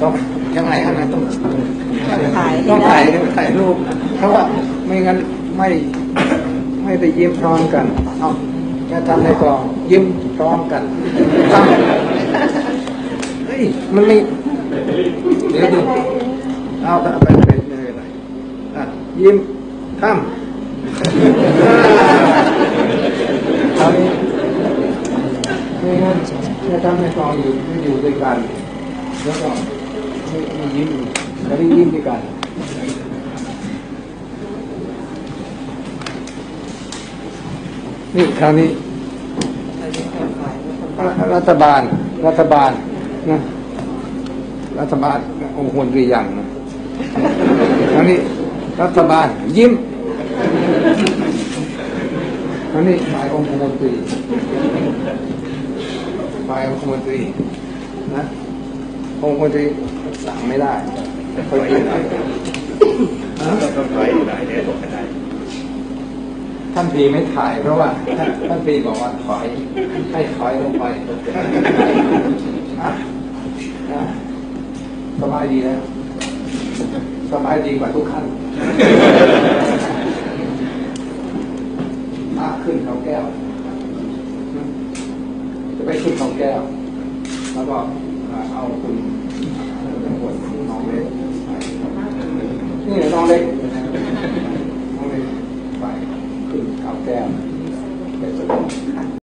ต้องยังไงฮะนะต้องถ่ายต้องถ่ายถ่ายรูป เพราะว่าไม่งั้นไม่ไม่ไปยิ้มพร้อมกันเอาแค่ทำในกล่องยิ้มพร้อมกันทำเฮ้ยมันไม่เดี๋ยวดูเอาไปเป็นอะไรอะยิ้มทำคราวนี้ไม่งั้นแค่ทำในกล่องอยู่ไม่อยู่ด้วยกัน แล้วก็ม่ไม่ยิ้มแล้วไม่ยิ้มด้วยกันนี่คราวนี้ รัฐบาล รัฐบาลนะรัฐบาลองค์คนกี่อย่างนะคราวนี้ รัฐบาล ยิ้มคราวนี้ฝ่ายองค์คมนตรีฝ่ายองค์คมนตรีนะ องคนตรีสั่งไม่ได้เขายืนต้องถอยหน่อยเดี๋ยวตกกระไดท่านพีไม่ถ่ายเพราะว่า ท่านพีบอกว่าถอยให้ถอยลงไปสบายดีแล้วสบายดีกว่าทุกขั้นอาขึ้นเขาแก้ว จะไปขึ้นเขาแก้ว แล้วก็ เอาคุณปวดน้องเล็กนี่น้องเล็กน้องเล็กไปขึ้นขาวแก้มไปสุด